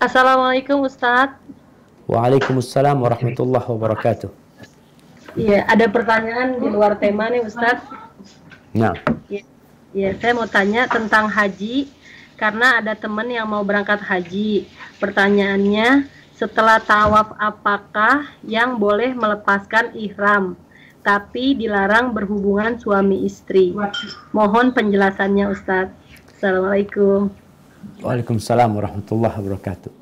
Assalamualaikum Ustadz. Waalaikumsalam warahmatullahi wabarakatuh. Iya, ada pertanyaan di luar tema nih Ustadz. Nah. Iya, ya, saya mau tanya tentang haji karena ada teman yang mau berangkat haji. Pertanyaannya, setelah tawaf apakah yang boleh melepaskan ihram tapi dilarang berhubungan suami istri? Mohon penjelasannya Ustadz. Assalamualaikum. Waalaikumsalam warahmatullahi wabarakatuh.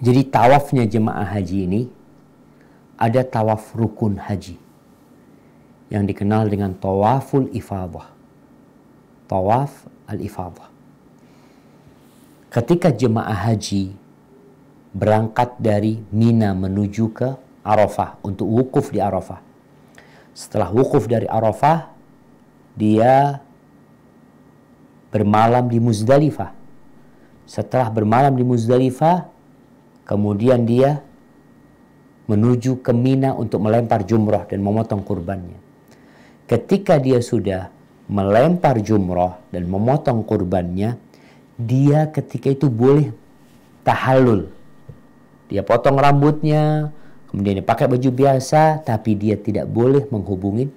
Jadi tawafnya jemaah haji ini ada tawaf rukun haji yang dikenal dengan tawaful ifadah. Tawaf al-ifadah. Ketika jemaah haji berangkat dari Mina menuju ke Arafah untuk wukuf di Arafah. Setelah wukuf dari Arafah, dia bermalam di Muzdalifah. Setelah bermalam di Muzdalifah, kemudian dia menuju ke Mina untuk melempar jumroh dan memotong kurbannya. Ketika dia sudah melempar jumroh dan memotong kurbannya, dia ketika itu boleh tahallul. Dia potong rambutnya, kemudian dia pakai baju biasa, tapi dia tidak boleh menghubungi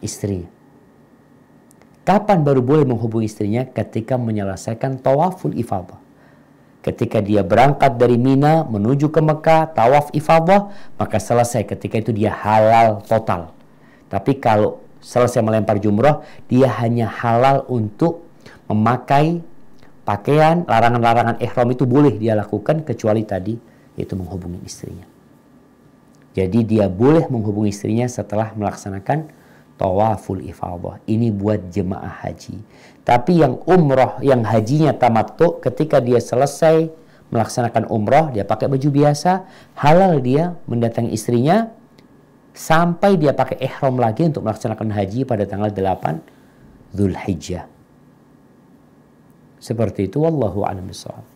istrinya. Kapan baru boleh menghubungi istrinya? Ketika menyelesaikan tawaful ifadah. Ketika dia berangkat dari Mina menuju ke Mekah, tawaf ifadah, maka selesai ketika itu dia halal total. Tapi kalau selesai melempar jumroh, dia hanya halal untuk memakai pakaian, larangan-larangan ihram itu boleh dia lakukan kecuali tadi yaitu menghubungi istrinya. Jadi dia boleh menghubungi istrinya setelah melaksanakan tawaful ifadah. Ini buat jemaah haji. Tapi yang umroh, yang hajinya tamattu ketika dia selesai melaksanakan umroh, dia pakai baju biasa, halal dia mendatangi istrinya sampai dia pakai ihram lagi untuk melaksanakan haji pada tanggal 8 Zulhijjah. Seperti itu wallahu a'lam bishawab.